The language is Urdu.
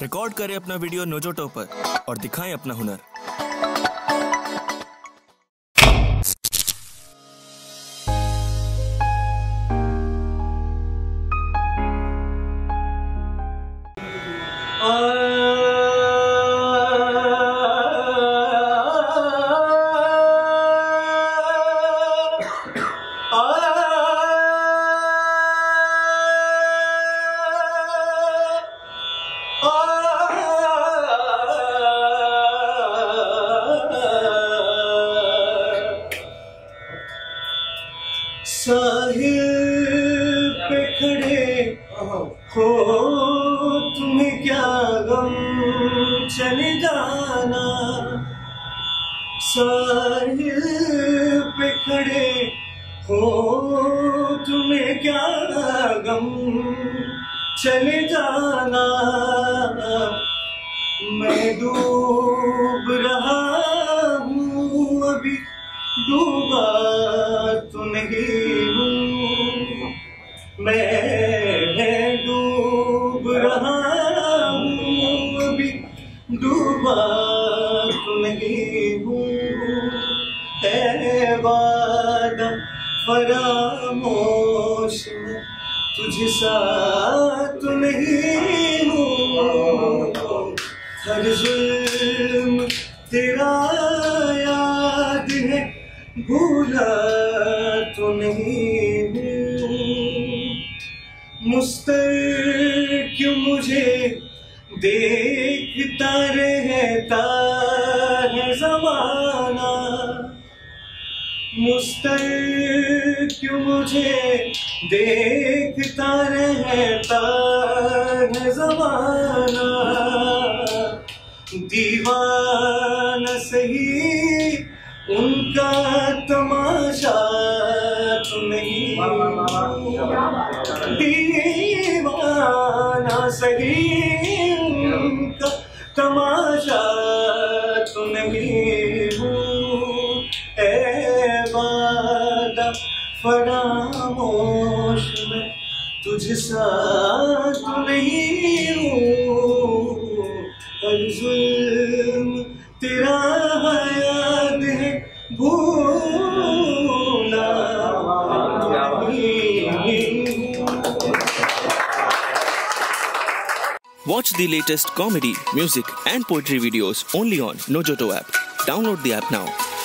ریکارڈ کریں اپنا ویڈیو نوجوٹو پر اور دکھائیں اپنا ہنر۔ اور ساحل پہ کھڑے۔ ہو، تمہیں کیا غم؟ چلے جانا۔ ساحل پہ کھڑے۔ ہو، تمہیں کیا غم؟ چلے جانا۔ میں ڈوب رہا ہوں ابھی۔ ڈوبا تو نہیں۔ میں ڈوب رہا ہوں ابھی ڈوبا نہیں ہوں اے وعدہ فراموش میں تجھ ساتھ نہیں ہوں ہر ظلم تیرا یاد ہے بھولا تو نہیں ہوں مستر، کیوں مجھے دیکھتا رہتا ہے زمانہ؟ مستر، کیوں مجھے دیکھتا رہتا ہے زمانہ؟ دیوانہ صحیح، ان کا تماشا دیوانہ سہی تماشا تم ہی ہوں اے بادہ فراموش میں تجھ سا تو نہیں ہوں۔ ہر ظلم، تیرا حیات ہے، بھول Watch the latest comedy, music, and poetry videos only on Nojoto app. Download the app now.